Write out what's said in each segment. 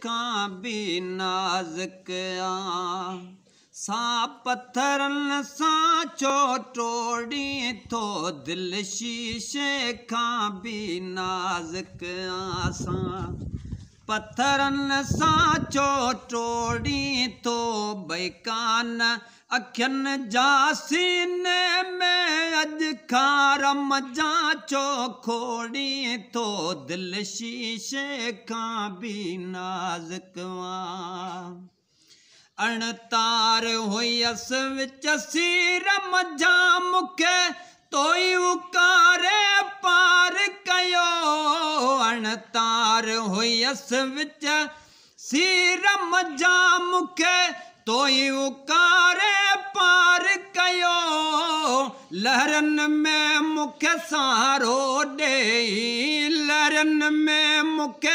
کان به نازڪ سا پٿرن سان چو ٽوڙي ٿو دل شيشي کان به نازڪ آسان پٿرن سان چو ٽوڙي ٿو ڀئي ڪانه اکين جا سيني ۾ اڄ کان رمجان چو کوڙي دل شيشي کان به نازڪ اڻتار هيس وچ سير مزا مون کي توئي اڪاري پار ڪيو. اڻتار هيس وچ سير مزا مون کي توئي لهرن ۾ مون کي سهارو ڏيئي لهرن ۾ مون کي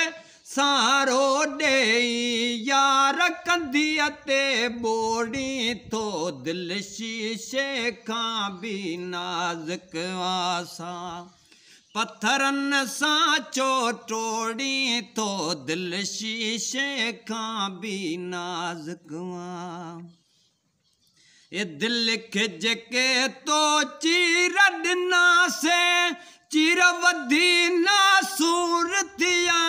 سهارو ڏيئي يار ڪنڌيءَ تي ٻوڙي ٿو دل شيشي کان به نازڪ آسان. پٿرن سان چو ٽوڙي ٿو دل شيشي کان به نازڪ ये दिल खिज के तो चीरन ना से, चिरवधी ना सूरतिया।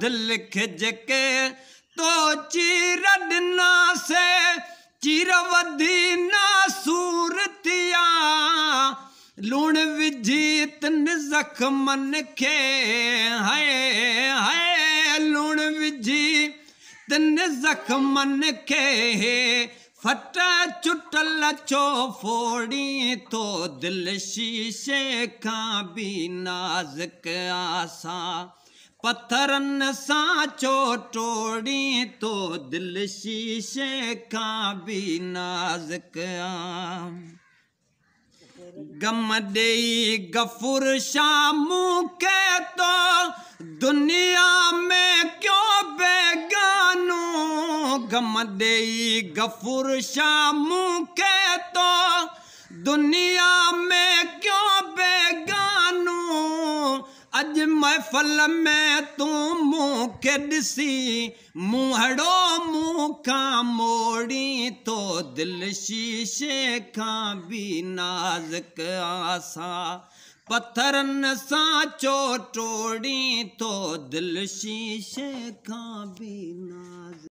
दिल खिज के तो चीरन ना से, चिरवधी ना सूरतिया। लूण विजीत जख्मन के है है लूण विजी तिन जखमन के। फट चुटल चो फोड़ी थो दिलि शीशे खां बि नाज़ुक आसां। पथरनि सां चो टोड़ी थो दिलि शीशे खां बि नाज़ुक आ गम ॾेई गफ़ुर शामू के तो दुनिया में क्यों گم ڏيئي گفر شامو ڪي تو دنيا ۾ ڪيون بيگانو؟ اڄ محفل ۾ تون مون کي ڏسي مون کان موڙي ٿو دل شيشي کان به نازڪ آسان. پٿرن سان چو ٽوڙي ٿو دل شيشي کان به نا